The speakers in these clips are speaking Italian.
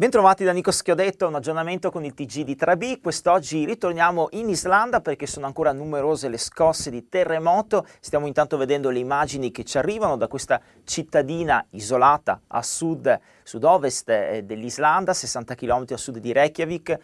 Bentrovati da Nico Schiodetto, un aggiornamento con il TG di 3B. Quest'oggi ritorniamo in Islanda perché sono ancora numerose le scosse di terremoto. Stiamo intanto vedendo le immagini che ci arrivano da questa cittadina isolata a sud, sud-ovest eh, dell'Islanda, 60 km a sud di Reykjavik,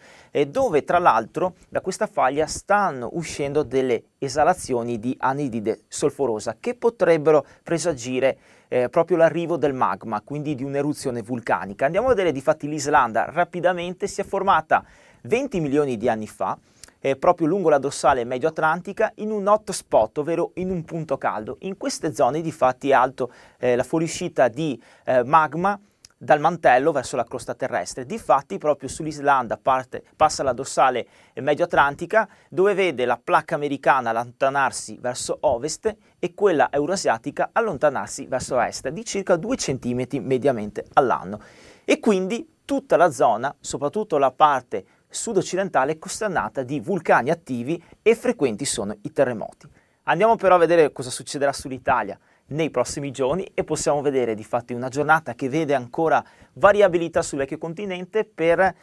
dove tra l'altro da questa faglia stanno uscendo delle esalazioni di anidride solforosa che potrebbero presagire eh, proprio l'arrivo del magma, quindi di un'eruzione vulcanica. Andiamo a vedere di fatti l'Islanda rapidamente, si è formata 20 milioni di anni fa, eh, proprio lungo la dorsale medio-atlantica, in un hotspot, ovvero in un punto caldo. In queste zone di fatti è alto eh, la fuoriuscita di eh, magma dal mantello verso la crosta terrestre. Difatti, proprio sull'Islanda parte, passa la dorsale medio-atlantica, dove vede la placca americana allontanarsi verso ovest e quella eurasiatica allontanarsi verso est di circa 2 cm mediamente all'anno. E quindi tutta la zona, soprattutto la parte sud-occidentale, è costernata di vulcani attivi e frequenti sono i terremoti. Andiamo però a vedere cosa succederà sull'Italia nei prossimi giorni e possiamo vedere di fatti una giornata che vede ancora variabilità sul vecchio continente per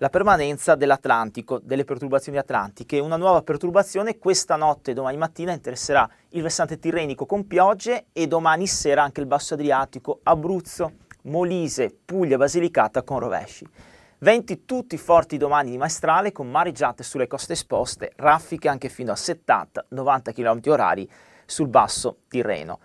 la permanenza dell'Atlantico, delle perturbazioni atlantiche. Una nuova perturbazione questa notte domani mattina interesserà il versante tirrenico con piogge e domani sera anche il basso Adriatico, Abruzzo, Molise, Puglia, Basilicata con rovesci. Venti tutti forti domani di maestrale con mareggiate sulle coste esposte, raffiche anche fino a 70-90 km orari sul basso Tirreno.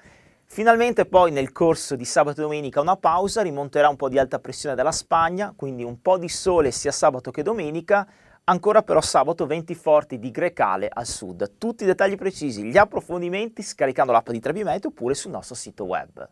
Finalmente poi nel corso di sabato e domenica una pausa, rimonterà un po' di alta pressione dalla Spagna, quindi un po' di sole sia sabato che domenica, ancora però sabato venti forti di Grecale al sud. Tutti i dettagli precisi, gli approfondimenti scaricando l'app di Trebimeteo oppure sul nostro sito web.